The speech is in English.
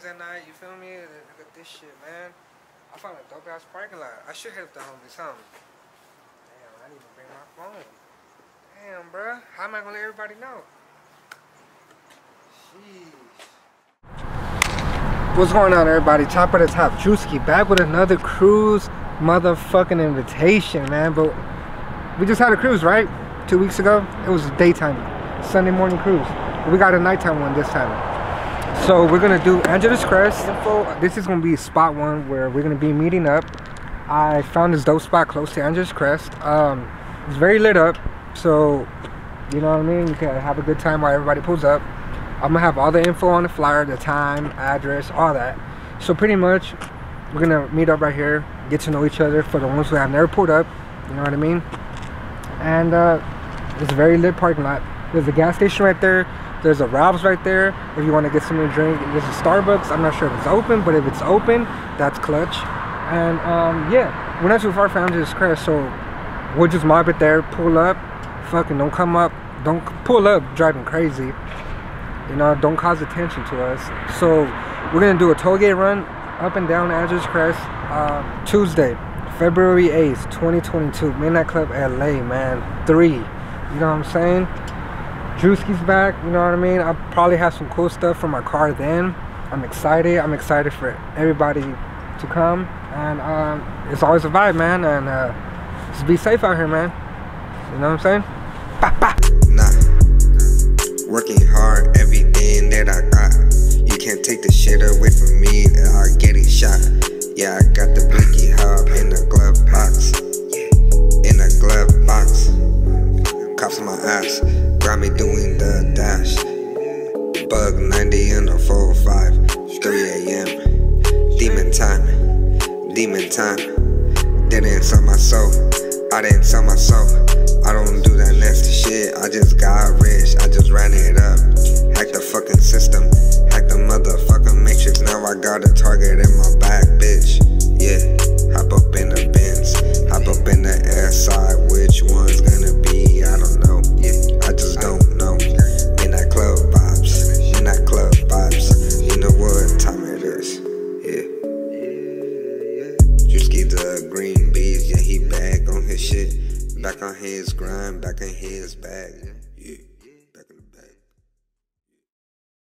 homies at night. You feel me? Look at this shit, man. I found a dope ass parking lot. I should hit the homies, huh? Damn, I didn't even bring my phone. Damn, bruh. How am I gonna let everybody know? Sheesh. What's going on, everybody? Top of the top, Drewski back with another cruise motherfucking invitation, man. But we just had a cruise, right? Two weeks ago. It was daytime, Sunday morning cruise. We got a nighttime one this time. So we're gonna do Angeles Crest info. This is gonna be spot one where we're gonna be meeting up. I found this dope spot close to Angeles Crest. Um, it's very lit up, so you know what I mean. You can have a good time while everybody pulls up. I'm gonna have all the info on the flyer, the time, address, all that. So pretty much, we're gonna meet up right here, get to know each other for the ones who have never pulled up. You know what I mean? And uh, it's a very lit parking lot. There's a gas station right there. There's a Ralph's right there. If you want to get something to drink, there's a Starbucks. I'm not sure if it's open, but if it's open, that's clutch. And um, yeah, we're not too far from Angeles Crest, so we'll just mob it there, pull up, fucking don't come up, don't pull up driving crazy. You know, don't cause attention to us. So we're gonna do a touge run up and down Angeles Crest uh, Tuesday, February 8th, 2022, Midnight Club LA, man. Three. You know what I'm saying? Drewski's back, you know what I mean? I'll probably have some cool stuff for my car then. I'm excited. I'm excited for everybody to come. And um, it's always a vibe, man. And uh, just be safe out here, man. You know what I'm saying? Bah, bah. Nah. Working hard, everything that I got. You can't take the shit away from me, I'll get it shot. Yeah, I got the Bug 90 in the 405. 3 a.m. Demon time. Demon time. Didn't sell my soul. I didn't sell my soul. I don't do that nasty shit. I just got rich. I just ran it up. Hack the fucking system. Hack the motherfucking matrix. Now I got a target shit. Back on his grind, back on his bag. Yeah,